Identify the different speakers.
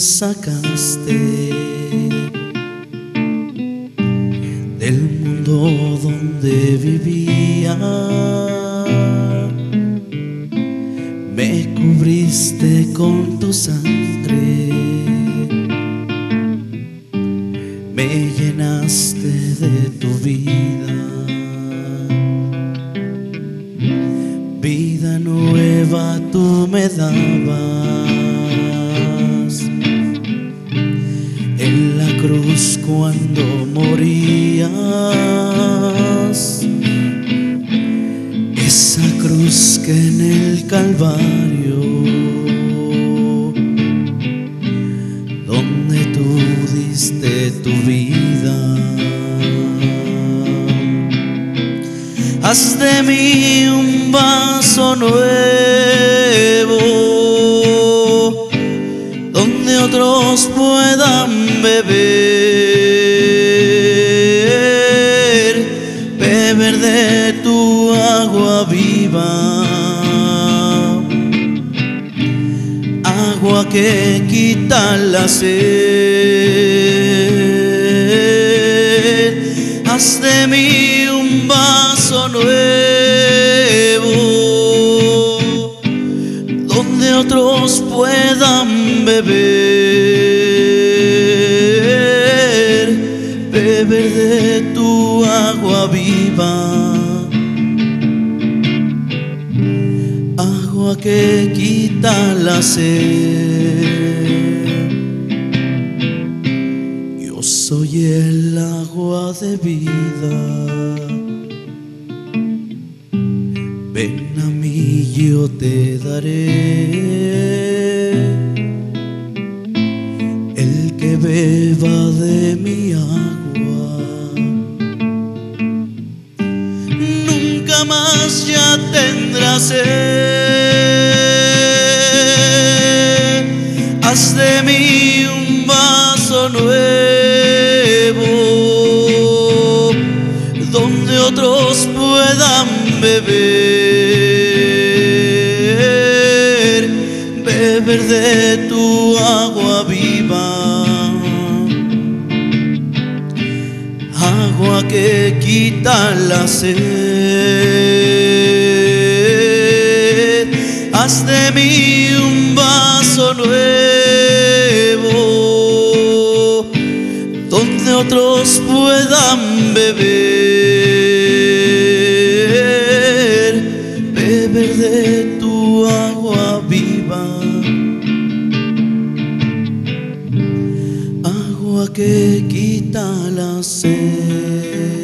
Speaker 1: sacaste del mundo donde vivía. Me cubriste con tu sangre, me llenaste de tu vida. Vida nueva tú me dabas. Cuando morías. Esa cruz que en el Calvario, donde tú diste tu vida, haz de mí un vaso nuevo otros puedan beber, que quita la sed. Haz de mí un vaso nuevo donde otros puedan beber, beber de tu agua viva, agua que quita la sed. Yo soy el agua de vida. Ven a mí, yo te daré el que beba de mi agua. Nunca más ya tendrá sed. Nuevo donde otros puedan beber, beber de tu agua viva, agua que quita la sed. Haz de mí un vaso nuevo, donde otros puedan beber, beber de tu agua viva, agua que quita la sed.